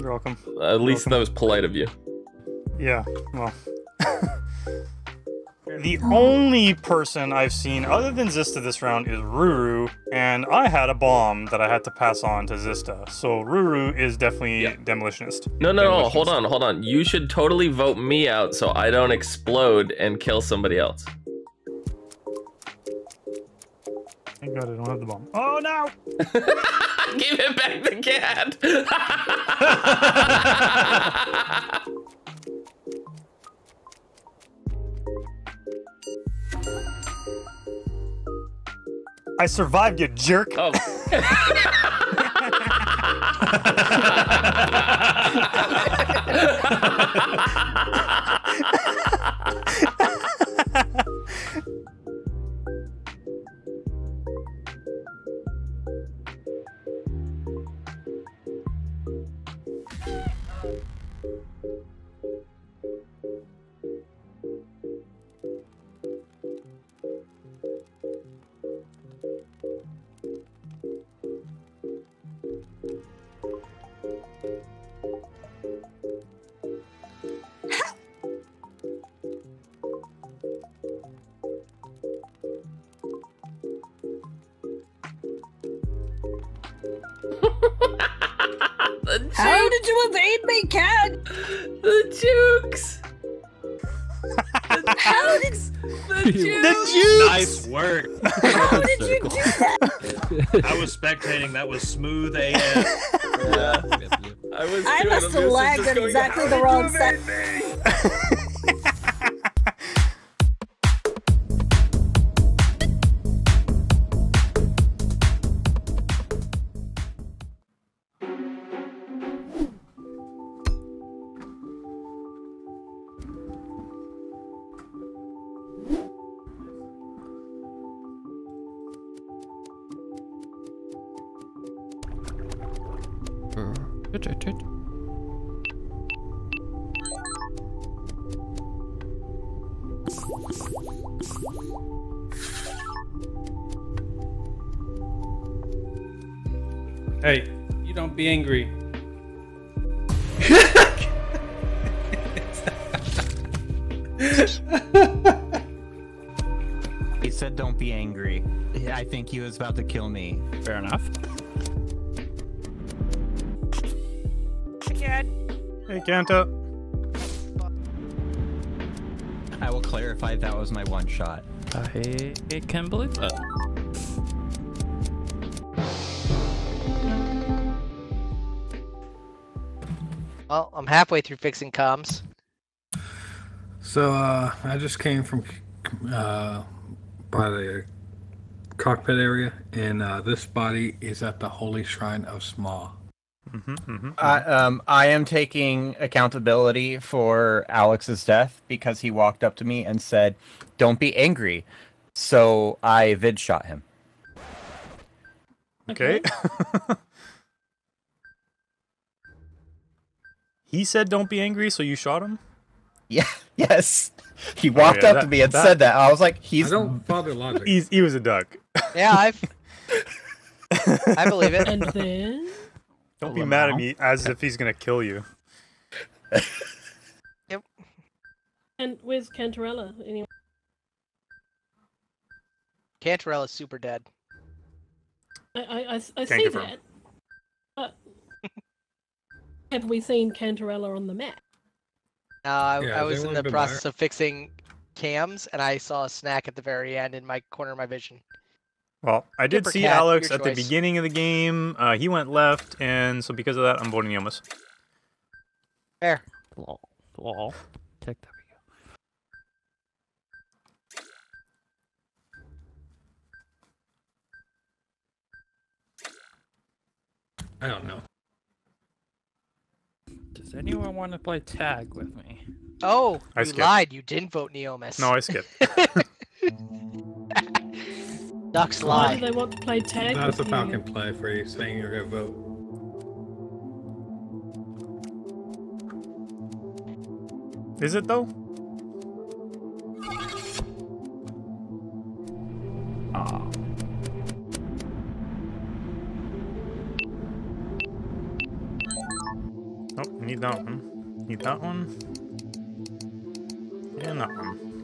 You're welcome. At least welcome. that was polite of you. Yeah, well. the only person I've seen other than Zista this round is Ruru, and I had a bomb that I had to pass on to Zista. So Ruru is definitely Yeah. demolitionist. No, no, no. Hold on, hold on. You should totally vote me out so I don't explode and kill somebody else. Thank God I don't have the bomb. Oh no! Give it back the cat. I survived, you jerk! oh. the How did you evade me, cat? The jukes. How did The jukes. The juice! Nice work. how did you do that? I was spectating. That was smooth AF. Yeah. I was. I must have lagged at exactly the wrong you sec- evade? Hey, you don't be angry. He said, "Don't be angry." I think he was about to kill me. Fair enough. Hey, Kanta. I will clarify that was my one shot. I can believe that. Well, I'm halfway through fixing comms. So uh, I just came from uh, by the cockpit area, and uh, this body is at the Holy Shrine of Sma. Mm-hmm, mm-hmm. I, um, I am taking accountability for Alex's death because he walked up to me and said, "Don't be angry." So I vid shot him. Okay. he said, "Don't be angry," so you shot him. Yeah. Yes. He walked yeah, up to me and that- said that. I was like, I "He's don't follow logic. He's he was a duck. Yeah, I've. I believe it. And then Don't be Lamau. mad at me as if he's gonna kill you. Yep. And where's Cantarella? Anyway, Cantarella's super dead. I I, I, I see confirm. that. But uh, have we seen Cantarella on the map? No, I, Yeah, I was in the been process of fixing cams, and I saw a snack at the very end in my corner of my vision. Well, I did Skipper see Cat, Alex your at the beginning of the game. Uh, he went left, and so because of that, I'm voting Yomus. Fair. Lol. Lol. Take that. I don't know. Does anyone want to play tag with me? Oh, I you skipped. lied. You didn't vote Neomis. No, I skipped. Ducks lie. Why do they want to play tag That's a with you? Falcon play for you saying you're gonna vote. Is it though? Oh, need that one. Need that one. And that one.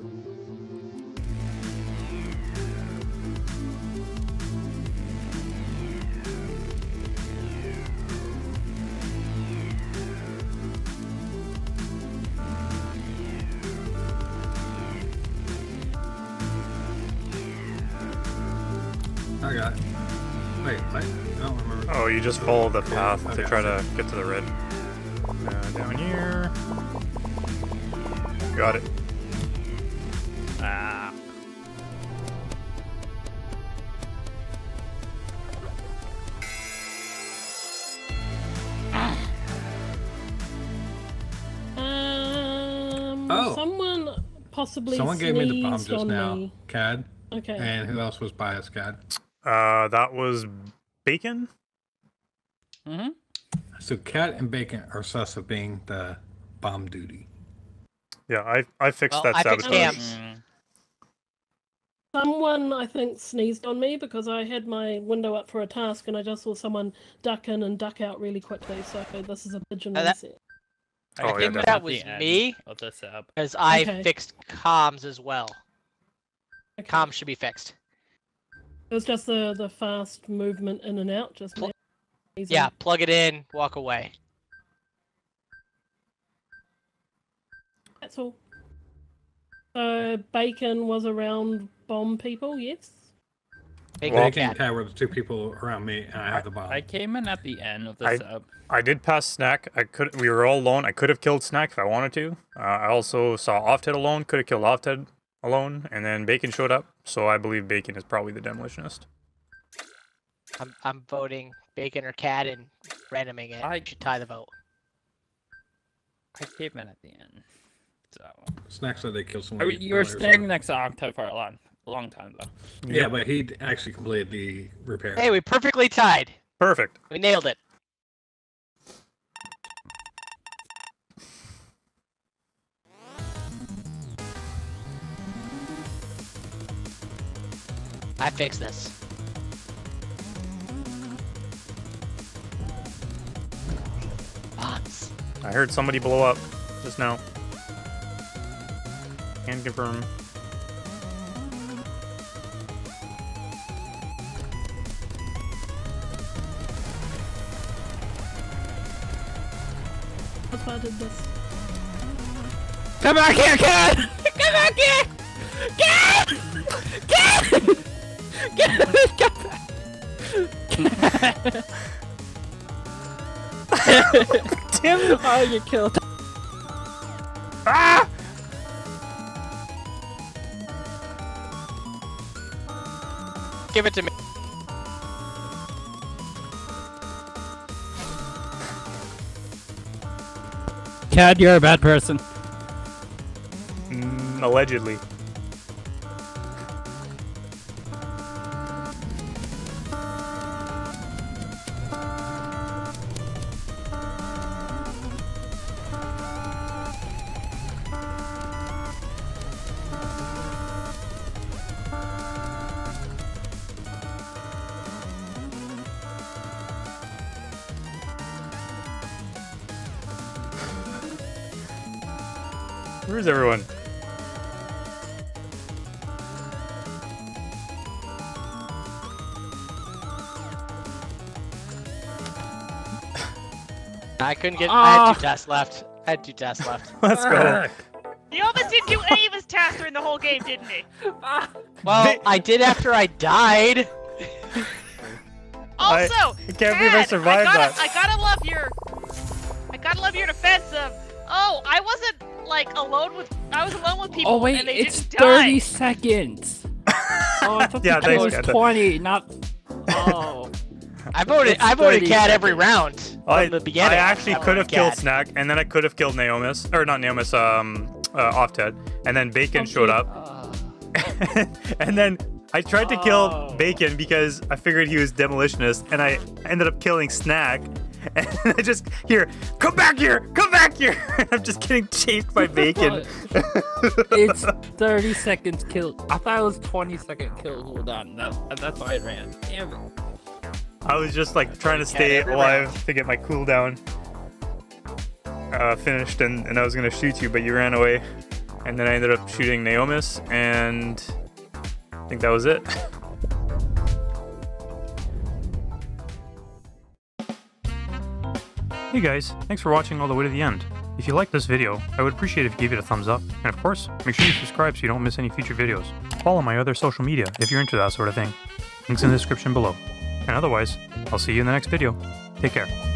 I got it. Wait, what? I don't remember. Oh, you just follow the path I to got try to get to the red. Uh, down here. Got it. Ah. Um, Oh. someone possibly Someone gave me the bomb just now. me. Cad. Okay. And who else was biased, Cad? Uh, that was bacon. Mm-hmm. So Cat and Bacon are sus of being the bomb duty. Yeah, I I fixed Well, that I fixed sabotage. Cam's. Mm. Someone, I think, sneezed on me because I had my window up for a task and I just saw someone duck in and duck out really quickly. So this is a pigeon Uh, that- reset. Oh, I yeah, came in definitely. at That the was end me? Of the setup. Because I Okay. fixed comms as well. Okay. Comms should be fixed. It was just the the fast movement in and out. Just Pl- easy. Yeah, plug it in, walk away. that's all. So bacon was around bomb people. Yes. Big Well, Bacon and cat. Cat were the two people around me, and I have the bomb. I came in at the end of the I- setup. I did pass Snack. I could. We were all alone. I could have killed Snack if I wanted to. Uh, I also saw Offhead alone. Could have killed Offhead alone, and then Bacon showed up. So I believe Bacon is probably the demolitionist. I'm, I'm voting bacon or cat and randoming it. I- should tie the vote. I came in at the end. So Snack said they killed I someone. mean, you were standing next to Octo for a long, long time though. Yeah, but he actually completed the repair. Hey, we perfectly tied. Perfect. We nailed it. I fixed this. Bots. I heard somebody blow up just now. Can confirm. That's why this. Come back here, kid! Come back here! Kid! Kid! Kid! Come back! Tim! Oh, you killed. Ah! Give it to me. Cad, you're a bad person. Mm, allegedly. Where's everyone? I couldn't get. I had Ah. two tasks left. I had two tasks left. Let's go. He almost didn't do any of his tasks during the whole game, didn't he? Well, I did after I died. Also, I can't believe I Ted, survived gotta, that. I gotta love your. I gotta love your defense of. Oh, I wasn't like alone with. I was alone with people. Oh wait, and they it's didn't 30 die. seconds. Oh, I thought Yeah, the thanks, was 20, not. Oh. I voted. I voted 30 cat every seconds. round. I, the beginning. I actually could have killed God. Snack, and then I could have killed Naomis, or not Naomis, um, uh, Offted, and then Bacon showed up, and then I tried to kill Oh. Bacon because I figured he was demolitionist, and I ended up killing Snack, and I just hear, "Come back here! Come back here!" And I'm just getting chased by Bacon. it's 30 seconds kill. I thought it was 20 second kill cooldown. That, that's why I ran. Damn it. I was just like trying to stay every alive to get my cooldown uh, finished, and, and I was gonna shoot you, but you ran away. And then I ended up shooting Naomis, and I think that was it. Hey guys, thanks for watching all the way to the end. If you liked this video, I would appreciate if you gave it a thumbs up, and of course, make sure you subscribe so you don't miss any future videos. Follow my other social media if you're into that sort of thing. Links in the description below. And otherwise, I'll see you in the next video. Take care.